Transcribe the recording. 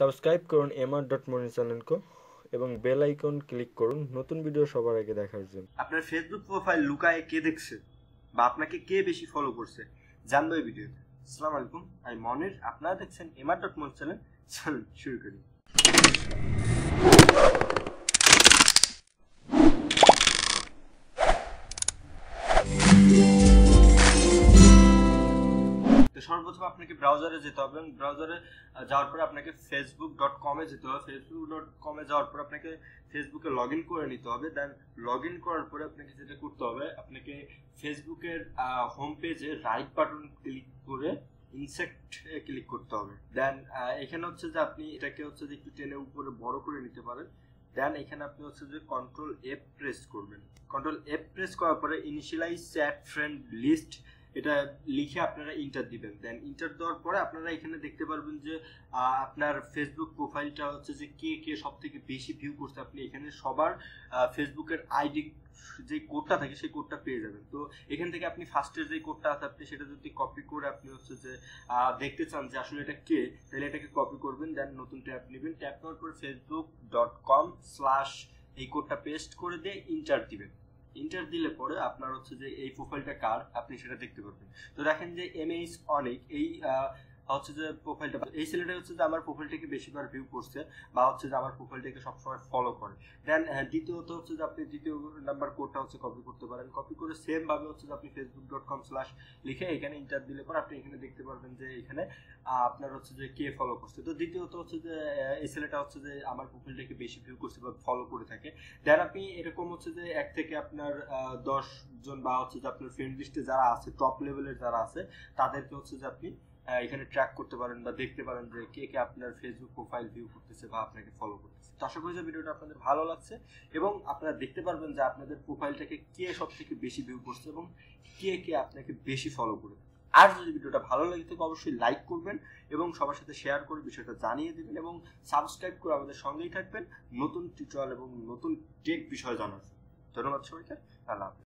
Subscribe করুন MR dot মনি চ্যানেলকে এবং বেল আইকন ক্লিক করুন নতুন ভিডিও সবার আগে দেখার জন্য। আপনার ফেসবুক প্রোফাইল লুকায় কে দেখছে বা আপনাকে কে বেশি ফলো করছে জানব এই ভিডিওতে। আসসালামু আলাইকুম, আমি মনির। আপনারা দেখছেন এমআর ডট মন চ্যানেল। চলুন, শুরু করি। সর্বপ্রথম আপনাকে ব্রাউজারে যেতে হবে এবং ব্রাউজারে যাওয়ার পরে আপনাকে ফেসবুক ডট কমে যেতে হবে। ফেসবুক ডট কমে যাওয়ার পর আপনাকে ফেসবুকে লগ ইন করে নিতে হবে। দেন লগ ইন করার পরে আপনাকে যেটা করতে হবে, আপনাকে ফেসবুকের home page right button click করে ইনসেক্ট ক্লিক করতে হবে। দেন এখানে হচ্ছে যে আপনি এটাকে হচ্ছে যে একটু টেনে উপরে বড় করে নিতে পারেন। দেন এখানে আপনি হচ্ছে যে কন্ট্রোল এফ প্রেস করবেন। কন্ট্রোল এফ প্রেস করার পরে ইনিশিয়ালাইজ চ্যাট ফ্রেন্ড লিস্ট এটা লিখে আপনারা ইন্টার দিবেন। দেন ইন্টার দেওয়ার পরে আপনারা এখানে দেখতে পারবেন যে আপনার ফেসবুক প্রোফাইলটা হচ্ছে যে কে কে সব থেকে বেশি ভিউ করছে। আপনি এখানে সবার ফেসবুকের আইডি যে কোডটা থাকে সেই কোডটা পেয়ে যাবেন। তো এখান থেকে আপনি ফার্স্টের যে কোডটা আছে, আপনি সেটা যদি কপি করে আপনি হচ্ছে যে দেখতে চান যে আসলে এটা কে, তাহলে এটাকে কপি করবেন দেন নতুন ট্যাব নেবেন। ট্যাব নেওয়ার পর ফেসবুক ডট কম স্ল্যাশ এই কোডটা পেস্ট করে দিয়ে ইন্টার দিবেন। ইন্টার দিলে পরে আপনার হচ্ছে যে এই প্রোফাইলটা কার, আপনি সেটা দেখতে পারবেন। তো দেখেন যে এম এইচ অনেক এই হচ্ছে যে প্রোফাইলটা এই ছেলেটা হচ্ছে যে আমার প্রোফাইলটাকে বেশিবার ভিউ করছে বা হচ্ছে যে আমার প্রোফাইলটাকে সবসময় ফলো করে দেন দ্বিতীয়ত হচ্ছে যে আপনি দ্বিতীয় নাম্বার কোডটা হচ্ছে কপি করতে পারেন কপি করে সেম ভাবে হচ্ছে যে আপনি ফেসবুক ডট কম স্ল্যাশ লিখে এখানে ইন্টার দিলে পর আপনি এখানে দেখতে পারবেন যে এখানে আপনার হচ্ছে যে কে ফলো করছে তো দ্বিতীয়ত হচ্ছে যে এই ছেলেটা হচ্ছে যে আমার প্রোফাইলটাকে বেশি ভিউ করছে বা ফলো করে থাকে দেন আপনি এরকম হচ্ছে যে এক থেকে আপনার দশ জন বা হচ্ছে যে আপনার ফ্রেন্ড লিস্টে যারা আছে টপ লেভেলের যারা আছে তাদেরকে হচ্ছে যে আপনি এখানে ট্র্যাক করতে পারেন বা দেখতে পারেন যে কে কে আপনার ফেসবুক প্রোফাইল ভিউ করতেছে বা আপনাকে ফলো করতেছে। তো আশা করি যে ভিডিওটা আপনাদের ভালো লাগছে এবং আপনারা দেখতে পারবেন যে আপনাদের প্রোফাইলটাকে কে সব থেকে বেশি ভিউ করছে এবং কে কে আপনাকে বেশি ফলো করে। আর যদি ভিডিওটা ভালো লাগে থাকে, অবশ্যই লাইক করবেন এবং সবার সাথে শেয়ার করে বিষয়টা জানিয়ে দেবেন এবং সাবস্ক্রাইব করে আমাদের সঙ্গেই থাকবেন নতুন টিউটোরিয়াল এবং নতুন টেক বিষয় জানার ধন্যবাদ সবাইকে, আল্লাহ